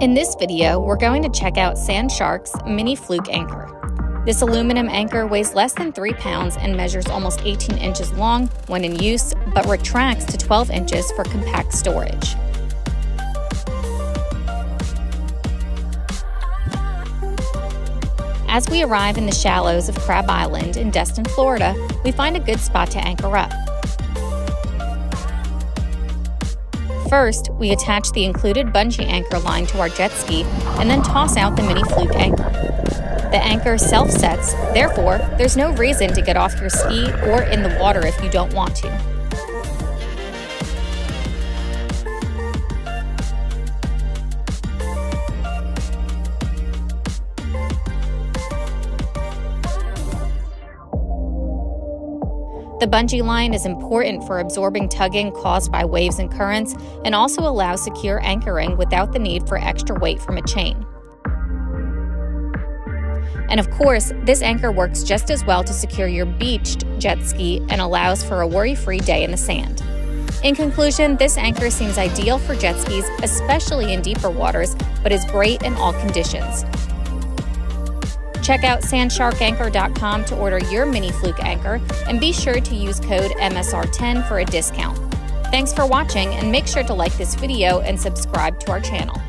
In this video, we're going to check out Sandshark's Mini Fluke Anchor. This aluminum anchor weighs less than 3 pounds and measures almost 18 inches long when in use, but retracts to 12 inches for compact storage. As we arrive in the shallows of Crab Island in Destin, Florida, we find a good spot to anchor up. First, we attach the included bungee anchor line to our jet ski and then toss out the mini fluke anchor. The anchor self sets, therefore, there's no reason to get off your ski or in the water if you don't want to. The bungee line is important for absorbing tugging caused by waves and currents and also allows secure anchoring without the need for extra weight from a chain. And of course, this anchor works just as well to secure your beached jet ski and allows for a worry free day in the sand. In conclusion, this anchor seems ideal for jet skis, especially in deeper waters, but is great in all conditions. Check out sandsharkanchor.com to order your mini fluke anchor and be sure to use code MSR10 for a discount. Thanks for watching and make sure to like this video and subscribe to our channel.